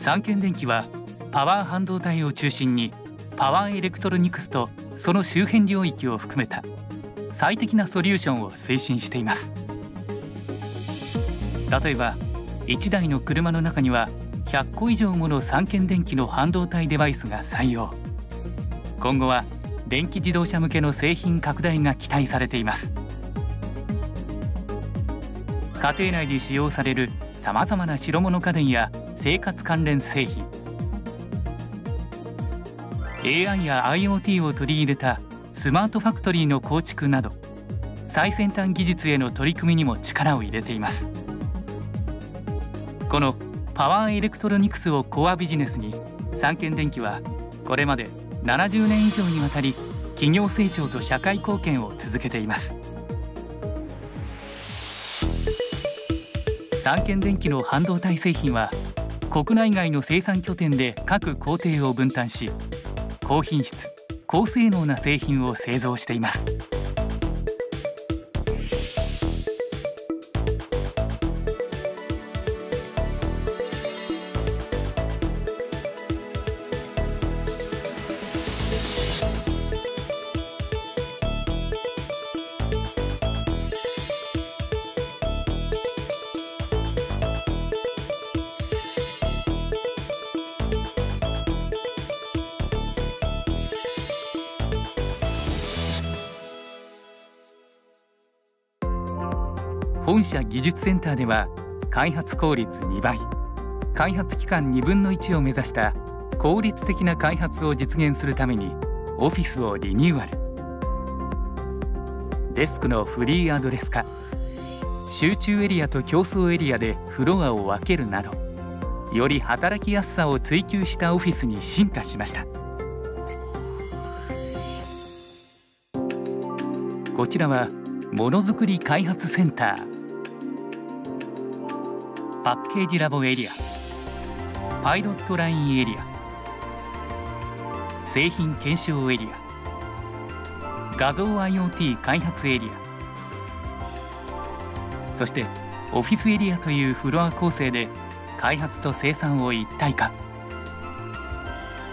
サンケン電気はパワー半導体を中心にパワーエレクトロニクスとその周辺領域を含めた最適なソリューションを推進しています。例えば1台の車の中には100個以上ものサンケン電気の半導体デバイスが採用。今後は電気自動車向けの製品拡大が期待されています。家庭内で使用されるさまざまな白物家電や生活関連製品。AI や IoT を取り入れたスマートファクトリーの構築など最先端技術への取り組みにも力を入れています。このパワーエレクトロニクスをコアビジネスにサンケン電気はこれまで70年以上にわたり企業成長と社会貢献を続けています。三軒電機の半導体製品は国内外の生産拠点で各工程を分担し高品質高性能な製品を製造しています。本社技術センターでは開発効率2倍開発期間2分の1を目指した効率的な開発を実現するためにオフィスをリニューアル。デスクのフリーアドレス化集中エリアと競争エリアでフロアを分けるなどより働きやすさを追求したオフィスに進化しました。こちらはものづくり開発センター。パッケージラボエリア。パイロットラインエリア。製品検証エリア。画像 IoT 開発エリア。そしてオフィスエリアというフロア構成で開発と生産を一体化。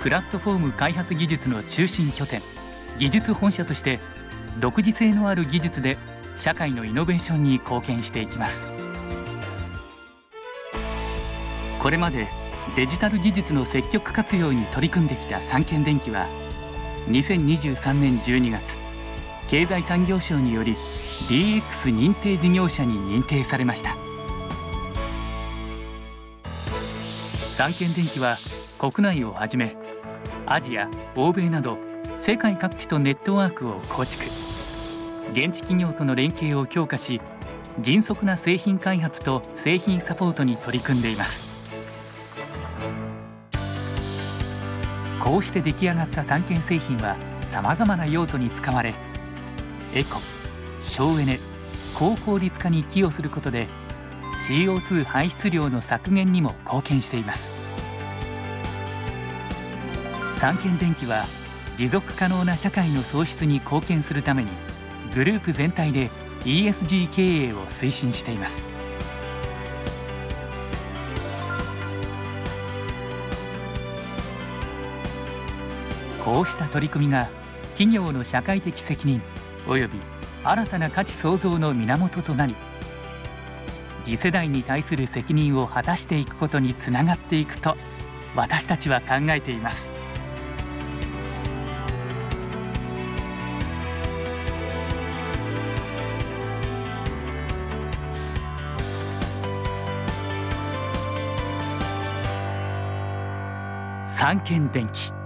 プラットフォーム開発技術の中心拠点。技術本社として独自性のある技術で社会のイノベーションに貢献していきます。これまでデジタル技術の積極活用に取り組んできた三軒電機は2023年12月経済産業省により DX 認定事業者に認定されました。三軒電機は国内をはじめアジア欧米など世界各地とネットワークを構築。現地企業との連携を強化し迅速な製品開発と製品サポートに取り組んでいます。こうして出来上がった三軒製品はさまざまな用途に使われエコ省エネ高効率化に寄与することで CO2 排出量の削減にも貢献しています。三軒電機は持続可能な社会の創出に貢献するためにグループ全体で ESG 経営を推進しています。こうした取り組みが企業の社会的責任及び新たな価値創造の源となり次世代に対する責任を果たしていくことにつながっていくと私たちは考えています。三軒電気